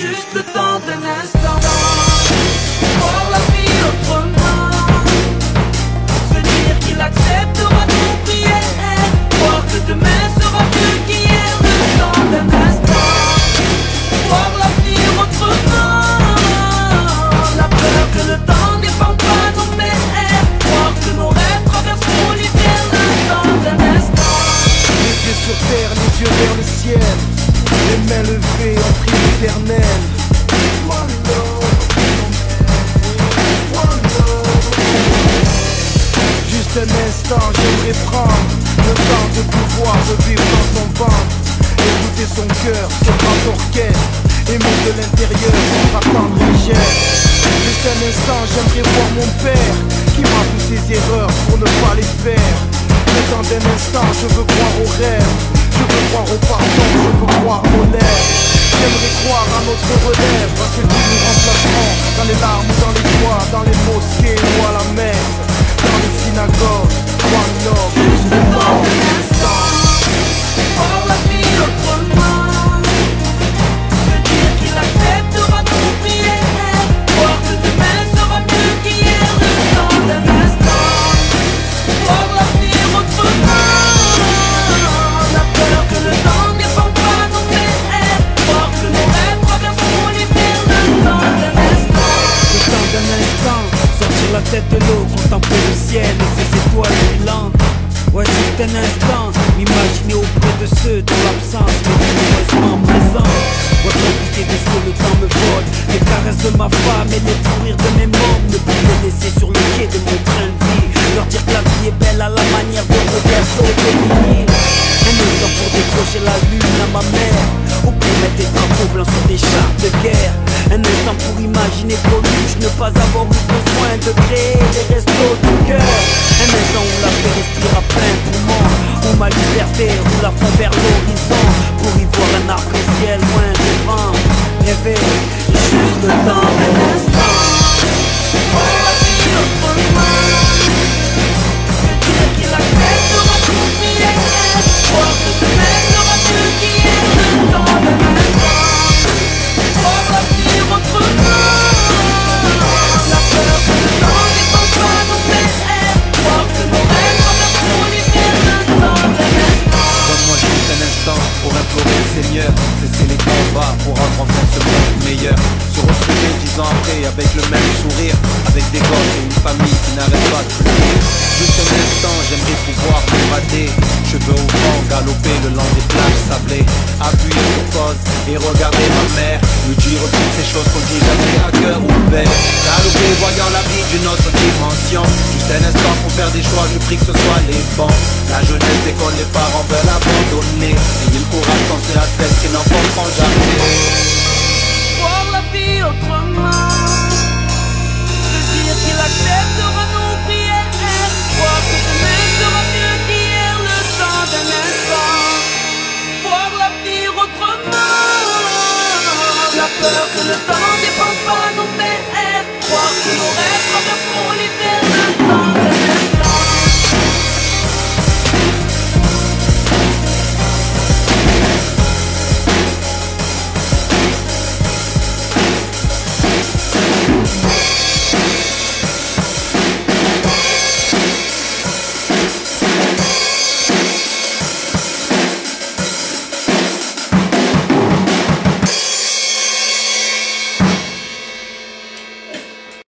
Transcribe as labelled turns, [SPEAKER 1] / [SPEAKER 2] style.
[SPEAKER 1] juste le temps d'un instant.
[SPEAKER 2] Juste un instant, j'aimerais prendre Le temps de pouvoir revivre dans son ventre Écouter son cœur, son grand orchestre Aimer de l'intérieur, son frappant geste Juste un instant, j'aimerais voir mon père Qui m'a vu ses erreurs pour ne pas les faire. Le temps d'un instant, je veux croire aux rêves Je veux croire au pardon, je veux croire aux lèvres J'aimerais croire à notre relève À ceux qui nous remplaceront Dans les larmes dans les joies Dans les mosquées
[SPEAKER 3] de ceux dont l'absence me rend heureusement présent. Ouais, profiter de ce que le temps me vole, les caresses de ma femme et les sourires de mes
[SPEAKER 4] monde meilleur. Se retrouver dix ans après avec le même sourire. Avec des gosses et une famille qui n'arrête pas de pleurer Juste un instant, j'aimerais pouvoir m'évader Cheveux au vent, galoper le long des plages sablées. Appuyer sur pause et regarder ma mère. Lui dire toutes ces choses qu'on dit jamais à cœur ouvert. Galoper voyant la vie d'une autre Juste un instant pour faire des choix, je prie que ce soit les bons La jeunesse déconne, les parents veulent abandonner. Ayez le courage quand c'est la tête qui n'en comprend jamais